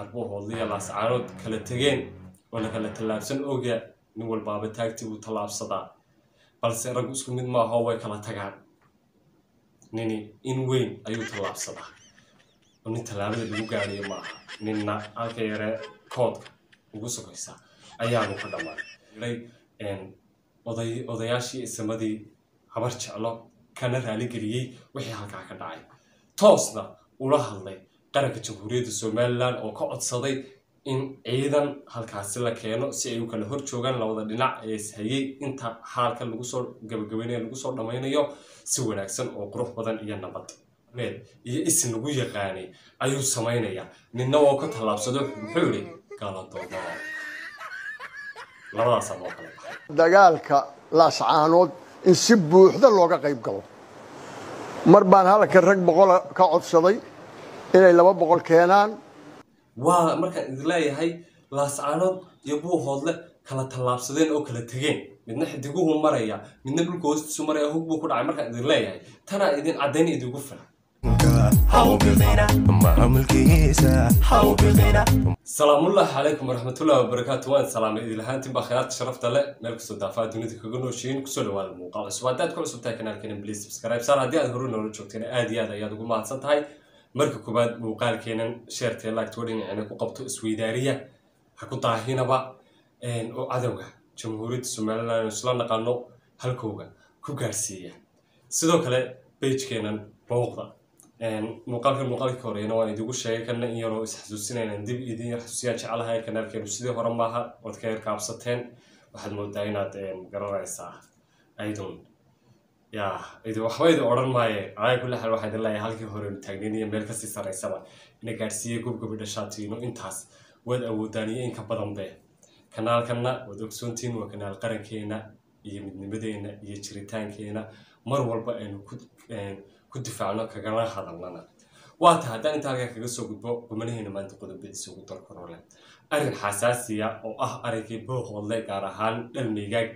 arbuhoodliya laascaanood kala tegeen oo la kala tallaabsan ogya nin walbaaba taagtii buu tallaabsadaa. Balse rag isku mid maaho way kala tagaan. Nini in weyn ayuu tallaabsadaa. Oo nin tallaabada lagu gaadhayo maaha. Ninna halka yare koodka ugu sokaysaa ayaanu ka dhammaanay oday odayaashii isamadii habar jeclo kana raaligeliyey wixii halkaa ka dhacay. Toosna ula hadlay qaranka jamhuuriyadda somalilan oo ka codsaday in ciidan halkaasi la keeno si ay u kala hor joogaan labada dhinac ee ishayey inta xaalka lagu soo gabagabaynayo lagu soo dhammaynayo si wanaagsan oo qurux badan iyo nabad iyo isin lagu yaqaanay ayuu samaynayaa. Ninna oo ka tallaabsado muxuu yihi galadoodo labadaasaa loo kala dagaalka laascaanood in si buuxda looga qayb galo. Mar baan halka rag boqola ka codsaday inay laba boqol keenaan. Waa markaan idin leeyahay laascaanood iyo buuhoodle kala tallaabsadeen oo kala tegeen. Midna xidiguhu maraya midna dhulka hoostiisu maraya hug buu ku dhacay markaan idin leeyahay. Tanaa idin caddayn idigu filan salaamullaahi calaykum waraxmatullahi wabarakaatu waan salaamay idilahaantiin baa sharafta leh. Meel kastoo daafaha dunida kaga nooshiin ku soo dhawaada muuqaal cusub. Haddaad ku cusub tahay kanaalkeena please subscribe. Saar haddii aad hore noola joogteen aad iyo aad ayaad ugu mahadsan tahay marka koowaad muuqaalkeenan sheertee laagtoo ku qabto isweydaariya ha ku daahinaba oo cadowga jamhuuriyadda somalilan isla naqano halkooga ku gaarsiiya. Sidoo kale bejkeenan booqda muuqaalkan muuqaalkii horeyna waan idigu sheegay kana in isxasuusinaynan dib idin yar xasuusiyaan jecelahay kanaalkeenu sidii hore maaha waad ka yar kaabsateen waxaad moodaa inaad garanaysaa aydun ya waxba idin odhan maaye alaa kulli xaal waxaa idin leeyahay halkii horeynu taagnayn iyo meel ka sii saraysaba ina gaadhsiiya gobgobi dhashaatiino intaas waad awoodaan iyo inka badan be kanaalkanna waad ogsoontiin waa kanaal qarankeena iyo midnimadeena iyo jiritaankeena mar walba aynu ku difaacno kagala hadalnana waa ta haddaan inta halkaa kaga soo gudbo gumanaheena maanta qodobadiisa ugu darkorole arrin xasaasiya oo ah arrinkii boohoodle gaar ahaan dhalmeygaag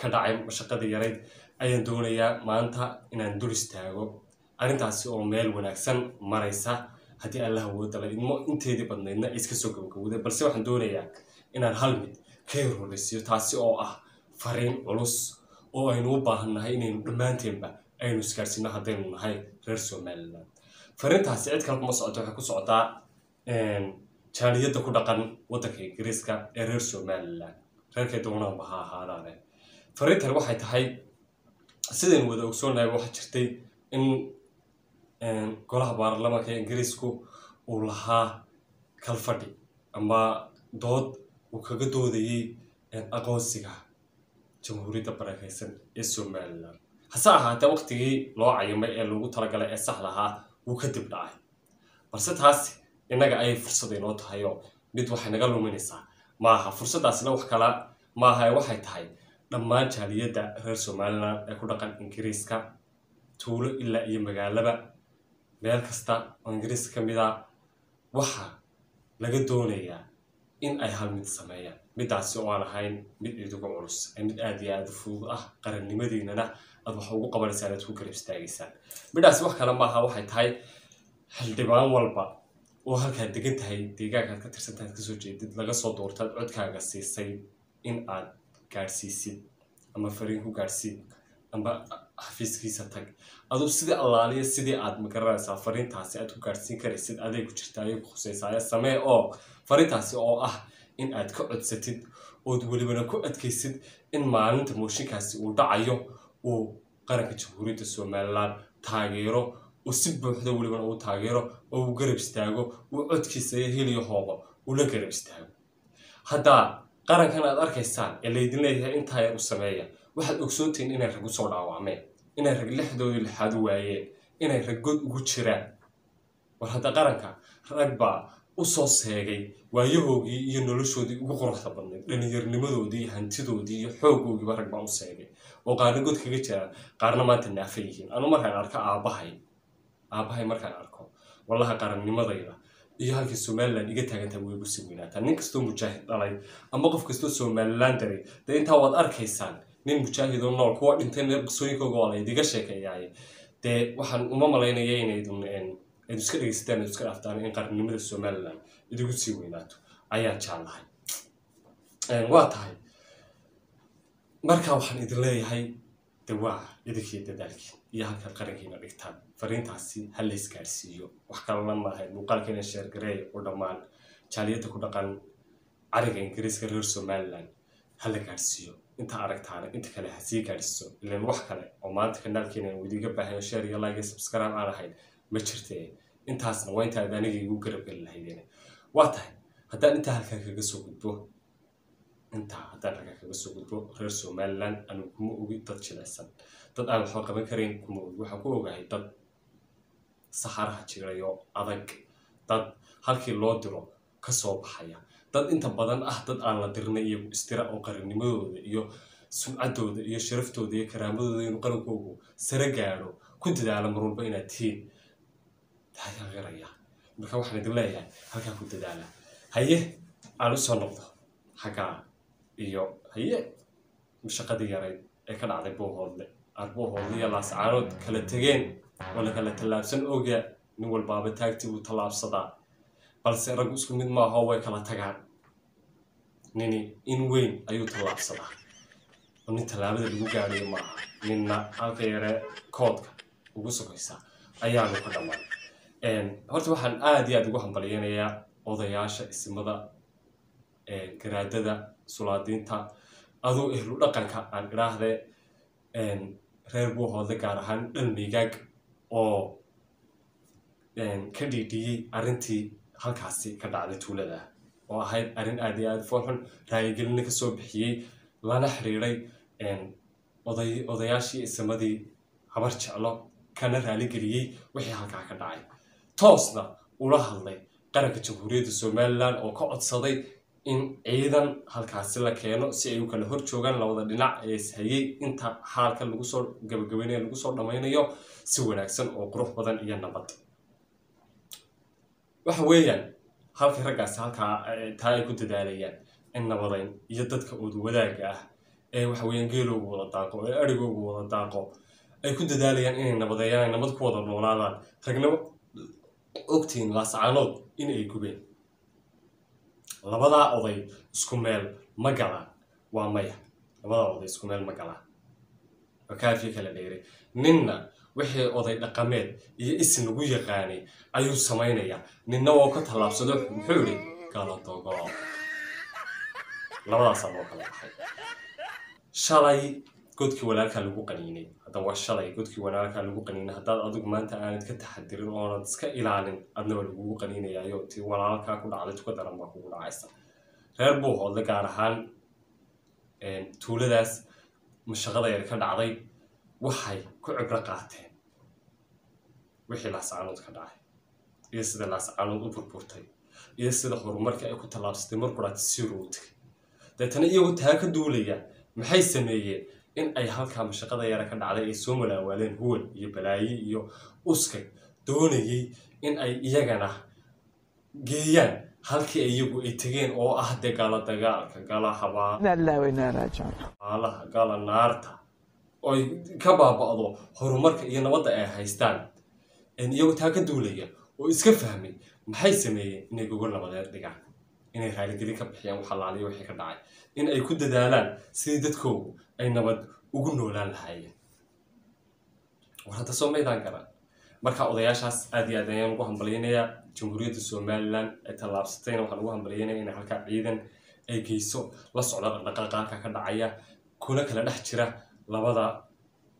ka dhacay shaqada yarayd ayaan doonayaa maanta inaan dul istaago. Arrintaasi oo meel wanaagsan maraysa haddii allah awoodala idmo inteedii badnaydna iska soo gabagabowda balse waxaan doonayaa inaan hal mid ka horreysiyo taasi oo ah fariin culus oo aynu u baahan nahay inaynu dhammaanteenba aynu isgaarsiino haddaynu nahay reer somalilan fariintaasi cid kale kuma socoto waxay ku socdaa jaaliyadda ku dhaqan waddanka ingiriiska ee reer somalilan reerkay doonaanba ha ahaadaane fariintani waxay tahay sidaynu wada ogsoonahay waxaa jirtay in golaha baarlamaanka ingiriisku uu lahaa kalfadhi ama dood uu kaga doodayey aqoonsiga jamhuuriyadda barakeysan ee somalilan hase ahaatee waqtigii loo cayimay ee lagu talagalay ee sax lahaa wuu ka dib dhacay. Balse taasi innaga ayay fursad inoo tahay mid waxay naga luminaysaa. Maaha fursaddaasina wax kala maaha waxay tahay dhammaan jaaliyadda reer somalilan ee ku dhaqan ingiriiska tuulo ilaa iyo magaalaba. Meel kasta oo ingiriiska ka mid a waxaa laga doonayaa in ay hal mid sameeyaan. Middaasi oo aan ahayn mid idigu culus mid aada iyo aada fudud ah qarannimadiinana aad waxa ugu qabanaysaan aad ku garab istaagaysaan midhaasi wax kale maaha waxay tahay xildhibaan walba oo halkaad degan tahay. Deegaankaad ka tirsantaad ka soo jeedid laga soo doortaad codkaaga siisay in aad gaadhsiisid ama fariin ku gaadhsiid ama xafiiskiisa tag. Aduu sidii allaaliya sidii aad ma garanaysaa fariintaasi aad ku gaadhsiin karaysid aday ku jirta ayay khusaysaaya samee oo fariintaasi oo ah in aad ka codsatid ood welibana ku adkaysid in maalinta mooshinkaasi uu dhacayo uu qaranka jamhuuriyadda somalilan taageero uu si buuxda welibana uu taageero oo uu garab istaago uu codkiisa iyo hooba ula garab istaago. Haddaa qarankan aad arkaysaan ee laydin leeyahay intaa yar u sameeya waxaad ogsoontihiin inay rag u soo dhaawacmeen inay rag lixdoodii lixaad u waayeen inay rag god ugu jiraan. War hadda qaranka rag baa u soo seegay waayahoogii iyo noloshoodii ugu quruxda badnayd dhallinyarnimadoodii iyo hantidoodii iyo xoogoogiiba rag baa u seegay. Oo qaarna god kaga jiraan qaarna maanta naafa yihiin. Anu markaan arko aabbahay aabbahay markaan arko wallaha qarannimadayda iyo halkii somalilan iga taagantaa way igu sii weynaataa nin kastoo mujaahid dhalay ama qof kastoo somalilan daray dee intaa waad arkaysaan nin mujaahidoo nool kuwa dhintay qisooyinkooga waa laydiga sheekeeyaaye dee waxaan uma malaynaya inaydun aydu iska dhegeysataan iska dhaaftaan in qarannimada somalilan idigu sii weynaato ayaan jeclahay waa tahay marka waxaan idin leeyahay de waa idinkii dadaalkii iyo halka qarankiina dhigtaan. Fariintaasi ha la isgaarsiiyo. Wax kalena maahay muuqaalkeena sheergareey u dhammaan jaaliyadda ku dhaqan cariga ingiriiska reer somaliland ha la gaadhsiiyo inta aragtaana inta kale ha sii gaadhsiiso ilan wax kale? Oo maanta kanaalkeena uu idiga baahayo share iyo like subscribe aan ahayn ma jirte? Intaasna waa intaad aniga igu garab geli lahaydeen. Waa tahay haddaan intaa halkaa kaga soo gudbo intaa haddaan halkaa kaga soo gudbo reer somaliland anigu kuma ogi dad jilaysan dad aan waxba qaban karayn kuma ogi. Waxaan ku ogahay dad saxaraha jirayo adag. Dad halkii loo diro ka soo baxaya. Dad inta badan ah dad aan la dirnay iyagu istira oo qarannimadooda iyo sumcaddooda iyo sharaftooda iyo karaamadooda inuu qarankoogu sare gaadho ku dadaala mar walba inaad tihiin taageeraya marka waxaan idin leeyahay halkaa ku dadaala. Haye aan u soo noqdo. Xaggaa iyo haye shaqadii yarayd ee ka dhacday boohoodle arboohoodle iyo laascaanood kala tegeen oo la kala tallaabsan oga nin walbaaba taagtii uu tallaabsadaa. Balse raggu isku mid maaho way kala tagaan. Nini in weyn ayuu tallaabsadaa. Oo nin tallaabada lagu gaadhayo maaha. Ninna halka yare koodka ugu sugaysa ayaanu ka dhammaan horta waxaan aada iyo aada ugu hambalyeynayaa odayaasha isimada garaadada sulaadiinta aduu ehlu dhaqanka aan idhaahde reer buuhoodle gaar ahaan dhal miigaag oo ka dhiidhiyey arrintii halkaasi ka dhacday tuulada oo ahayd arrin aada iyo aada foolxun raayigelina ka soo bixiyey lana xiriiray odayaashii isamadii habar jeclo kana raaligeliyey wixii halkaa ka dhacay. Toosna ula hadlay qaranka jamhuuriyadda somalilan oo ka codsaday in ciidan halkaasi la keeno si ay u kala hor joogaan labada dhinac ee ishayey inta xaalka lagu soo gabagabeynaya lagu soo dhammaynayo si wanaagsan oo qurux badan iyo nabad. Waxa weeyaan halkii raggaasi halkaa taa ay ku dadaalayaan in nabadayn iyo dadka oodu wadaagga ah ee waxa weeyaan geeloogu wada daaqo ee arigoogu wada daaqo ay ku dadaalayaan inay nabadeeyaan ay nabad ku wada noolaadaan. Ragnimo ogtiin laascaanood in ay gubeen labadaa oday isku meel ma galaan waa maya labadaa oday isku meel ma galaan waa kaafiya kala dheeray ninna wixii oday dhaqameed iyo isin lagu yaqaanay ayuu samaynayaa. Ninna woo ka tallaabsado muxuu idhi galadogo labadaasaa loo kala baxay. Shalay godkii walaalkaa lagu qaniinay. Hadda waa shalay godkii walaalkaa lagu qaniinay. Haddaad adigu maanta aanad ka taxadirin oonad iska ilaalin adna waa lagugu qaniinayayo. Tii walaalkaa ku dhacday tuka daran baa kugu dhacaysa. Reer buuhoodle gaar ahaan tuuladaas mashaqada yar ka dhacday waxay ku cibro qaateen. Wixii laascaanood ka dhacay iyo sida laascaanood u burburtay iyo sida horumarkii ay ku tallaabsatay markuraati sirootay deetana iyagoo taa ka duulaya maxay sameeyeen in ay halkaa mashaqada yara ka dhacday ay soo malaawaaleen huwal iyo balaaye iyo uskag doonayay in ay iyagana geeyaan halkii iyagu ay tegeen oo ah dee gala dagaalka gala habaalaha gala naarta. Oy ka baaba'do horumarka iyo nabadda ay haystaan. Iyagoo taa ka duulaya oo iska fahmay maxay sameeyeen inay gogol nabadeed dhigaan inay raaligelin ka bixiyaan waxalaaliyo wixii ka dhacay in ay ku dadaalaan sidii dadkoogu ay nabad ugu noolaan lahaayeen war hadda soo maydaan garan marka odayaashaas aad iyo aad ayaan ugu hambalyaynayaa jamhuuriyadda somalilan ee tallaabsatayna waxaan ugu hambalyaynaya inay halkaa ciidan ay geyso la socda dhaqdhaqaaqa halkaa ka dhacaya kuna kala dhex jira labada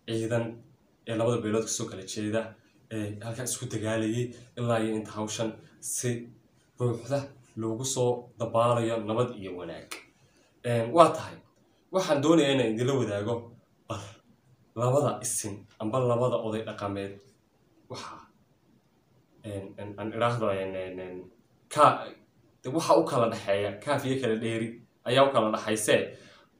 ciidan ee labada beelood ka soo kala jeeda ee halkaa isku dagaalayay ilaa iyo inta hawshan si buuxda loogu soo dabaalayo nabad iyo wanaag waa tahay waxaan doonayaa inaan idinla wadaago bal labada isin amba labada oday dhaqameed. Waxaa aan idhaahdo waxa u kala dhexeeya kaafiyo kala dheeri ayaa u kala dhexaysee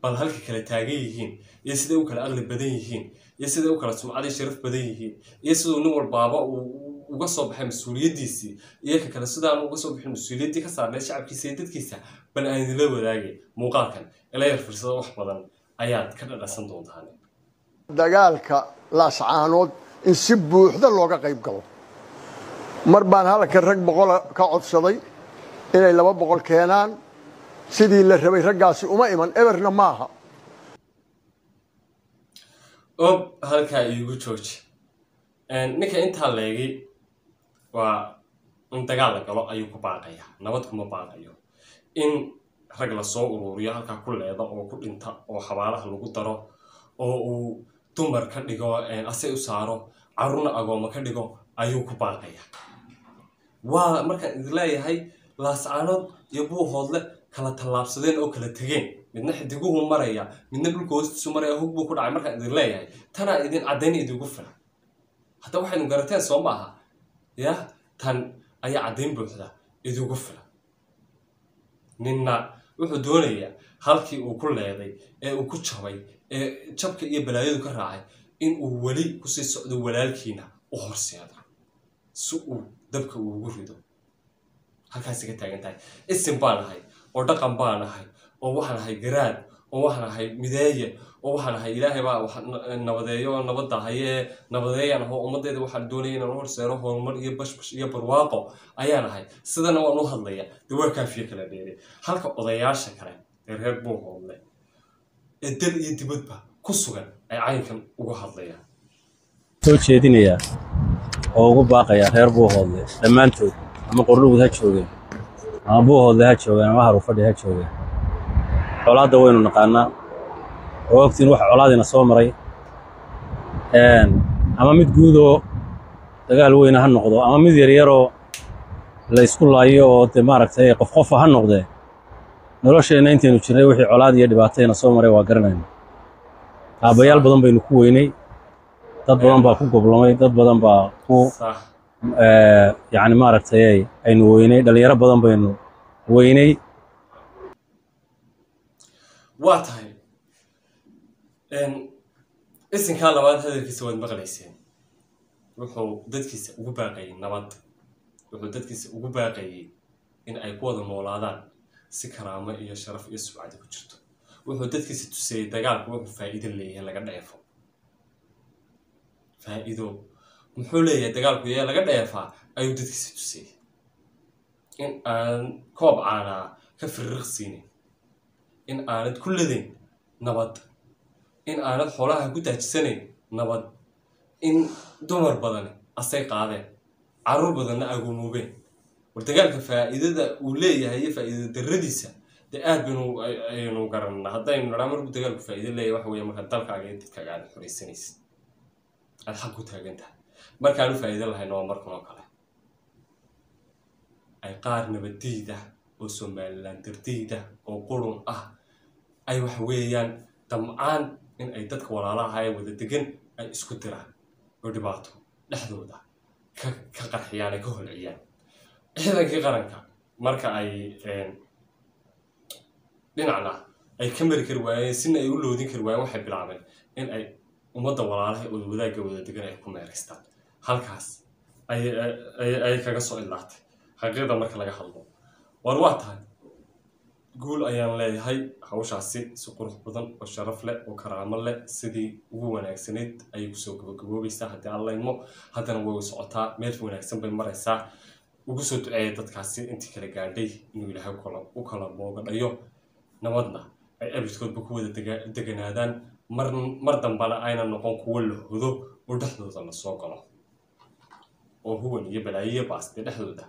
bal halka kala taagan yihiin iyo siday u kala aqli badan yihiin iyo siday u kala sumcadii sharaf badan yihiin iyo siduu nin walbaaba uga soo baxay mas'uuliyaddiisii iyo ka kale sidaan uga soo bixin mas'uuliyaddii ka saarneed shacabkiisa iyo dadkiisa bal aan idinla wadaagay muuqaalkan ila yar firsado wax badan ayaad ka dhadhasan doontaan. Dagaalka laascaanood in si buuxda looga qayb galo. Mar baan halkan rag boqola ka codsaday inay laba boqol keenaan sidii la rabay raggaasi uma iman eberna maaha. Ob halkaa iigu jooji. Ninka intaa leegay waa in dagaal la galo ayuu ku baaqaya. Nabad kuma baaqayo. In rag la soo ururiyo halkaa ku leeda oo ku dhinta oo xabaalaha lagu daro oo uu dumar ka dhigo asay u saaro carruurna agooma ka dhigo ayuu ku baaqaya. Waa markaan idin leeyahay laascaanood iyo buuhoodle kala tallaabsadeen oo kala tegeen. Midna xidiguhu maraya midna dhulka hoostiisu maraya hog buu ku dhacay markaan idin leeyahay. Tanaa idin caddayn idigu filan hadda waxaynu garateen soo maaha ya tan ayaa caddayn buuxda idigu filan ninna wuxuu doonayaa halkii uu ku leeday ee uu ku jabay ee jabka iyo balaayadu ka raacay in uu weli ku sii socdo walaalkiina u horseedo si uu dabka uu ugu rido. Halkaasi ka taagan tahay. Isim baan ahay oo dhaqan baan ahay. Oo waxaan ahay garaad. Oo waxaan ahay mideeye oo waxaan ahay ilaahay baa wax nabadeeyo oo nabadda hayee nabadeeyaan aho ummaddeeda waxaan doonaya inaan u horseero horumar iyo bashbash iyo barwaaqo. Ayaan ahay. Sidana waan u hadlaya dee waa kaafiye kala dheere halka odayaasha kale ee reer buuhoodle ee dal iyo dibadba ku sugan ay caynkan uga hadlayaan. Soo jeedinayaa oo ugu baaqayaa reer buuhoodle dhammaantood ama qordhugud ha joogeen ama buuhoodle ha joogeen ama harufadhi ha joogeen? Colaadda waynu naqaanaa. Oo ogtiin wax colaadiina soo maray. Ama mid guudoo dagaal weyna ha noqdo ama mid yaryaroo la ysku laayo oo dee maaragtay qof qofa ha noqdee nolosheenna intaynu jirnay wixii colaad iyo dhibaatayna soo maray waa garanayna. Aabbayaal badan baynu ku weynay. Dad badan baa ku goblamay dad badan baa ku sax yacni maaragtay aynu weynay dhallinyaro badan baynu weynay. Waa tahay. Isinkaa labaad hadalkiisa waad maqlayseen wuxuu dadkiisa ugu baaqayay nabad. Wuxuu dadkiisa ugu baaqayay in ay ku wada noolaadaan si karaamo iyo sharaf iyo subcadi ku jirto. Wuxuu dadkiisa tusayey dagaalku wuxuu faa'iido leeyahay laga dheefo. Faa'iido muxuu leeyahay dagaalku yee laga dheefaa ayuu dadkiisa tusayey in aan koob caanaa ka firriqsiinin in aanad ku ladayn nabad. In aanad xoolaha ku daajisanayn nabad. In dumar badani asay qaadeen carruur badanna agumoobeen war dagaalka faa'iidada uu leeyahay iyo faa'iida darradiisa dee aad baynu aynu garanaa haddaynu nadhaa markuu dagaalku faa'iido leeyahay waxa weeye marka dalkaaga dadkaaga aad xoraysanaysid aad xaq ku taagan tahay markaanu faa'iido lahayn waa markan oo kale. Ay qaar nabadiida oo somalilan dardiida oo qurun ah. Ay wax weeyaan damcaan in ay dadka walaalaha ee wada degan ay isku diraan oo dhibaato dhexdooda ka ka qarxiyaan ay ka holciyaan. Ciidankii qaranka marka ay dhinacna ay ka mari kari waayeen sina ay u loodin kari waayeen waxay bilaabeen in ay ummadda walaalaha ee wadaagga wada degan ay ku meeraystaan halkaas. Ay ay- ay kaga soo idlaatay xaqiiqda marka laga hadlo. War waa tahay. Guul ayaan leeyahay hawshaasi si qurux badan oo sharaf leh oo karaamo leh. Sidii ugu wanaagsanayd ayay ku soo gabagaboobaysaa. Haddii aan laymo haddana way socotaa. Meel wanaagsan bay maraysaa. Ugu soo duceeya dadkaasi intii kala gaadhay inuu ilaahay u kala- boogadhayo nabadna ay abidkoodba ku wada dega- deganaadaan. Mar dambana ayna noqon kuwo la hodo oo dhexdooda la soo galo oo huwan iyo balaayo iyo baaste dhexdooda.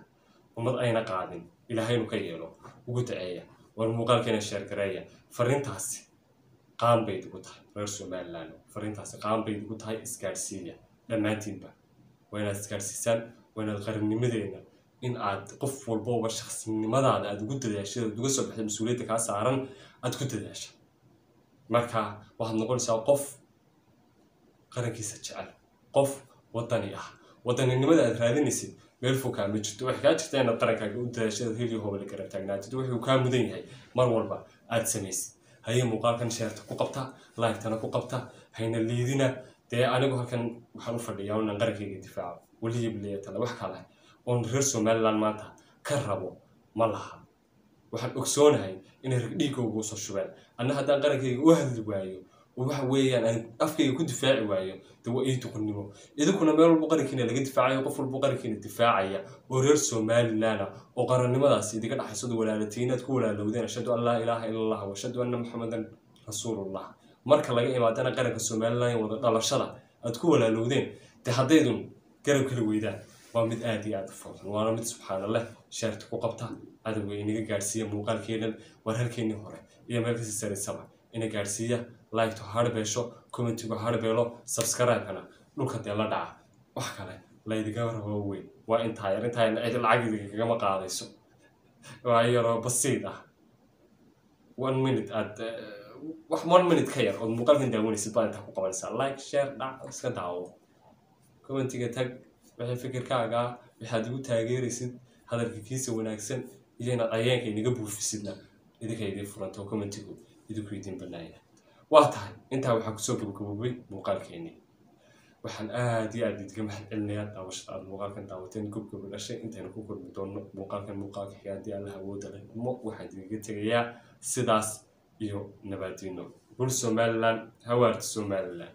Ummad ayna qaadin ilaahaynu ka yeelo ugu daceeya war muuqaalkeena sheergareeya. Fariintaasi qaan bay idigu tahay reer somaliland. Fariintaasi qaan bay idigu tahay isgaadhsiiya dhammaantiinba waa inaad isgaadhsiisaan waa inaad qarannimadeena in aad qof walbooba shaqsinimadaada aad ugu dadaashid aad uga soo baxda mas'uuliyadda kaa saaran aad ku dadaasha. Marka waxaad noqonaysaa qof qarankiisa jecel qof wadani ah wadaninimada aad raadinaysid meel fog kaa ma jirto. Waxay kaa jirta inaad qarankaaga u dadaashada heliyo hooba la garab taagnaatid wuxuu kaa mudan yahay mar walba aad samaysid. Hayee muuqaalkan sheerta ku qabta livetana ku qabta hayna liidina. Dee anigu halkan waxaan u fadhiyaa qarankayga difaaco. Weliya biliya tale wax kale oon reer somaliland maanta ka rabo ma laha. Waxaan ogsoonahay inay rag dhiigooga u soo shubeen. Anna haddaan qarankayga u hadli waayo waxa weeyaan aan afkayga ku difaaci waayo. De ii duqonnimo idinkuna meel walba qarankiina laga difaacayo qof walba qarankiina difaacaya oo reer somaliland ah oo qarannimadaas idiga dhaxaysadu walaalatiy inaad ku walaalowdeen ashhadu an laa ilaaha ila allah washhadu anna maxamedan rasuulullah. Marka laga imaadana qaranka somaliland wada dhalashada aad ku walaalowdeen de haddaydun garab kala weydaan. Waa mid aad iyo aad u fooxan waana mid subxaana leh sheerta ku qabta cadowga inaga gaadhsiiya muuqaalkeenan war halkeenii hore iyo meel ka sii saraysaba ina gaadhsiiya likto harbeesho commentigu harbeelo subscribe-kana dhulka dee la dhaca wax kale. Laydiga rabo weyn. Waa intaa yar cid lacag idinkaagama qaadayso. Waa yaroo basiid ah. One minute aad wax one minute ka yar ood muuqaalkan daawanaysid baa intaa ku qabanaysaa. Like share dhac iska daawo. Commentiga tag wixii fikirkaaga ah waxaad igu taageeraysid hadalka kiisa wanaagsan iyo inaad ayeenka inaga buufisidna idinka idiin furanto commentigu idinku idiin banaaya waa tahay. Intaa waxaa ku soo gabagaboobay muuqaalkeenii waxaan aad iyo aad idinka mahad celinayaa daawashada aad muuqaalkan daawateen gobgaba dhashay. Intaynu ku kulmi doonno muuqaalkan muuqaalka xiga haddii alla awooda leh. Mo waxaan idinka tegayaa sidaas iyo nabaadiino bul somaliland hawaarta somaliland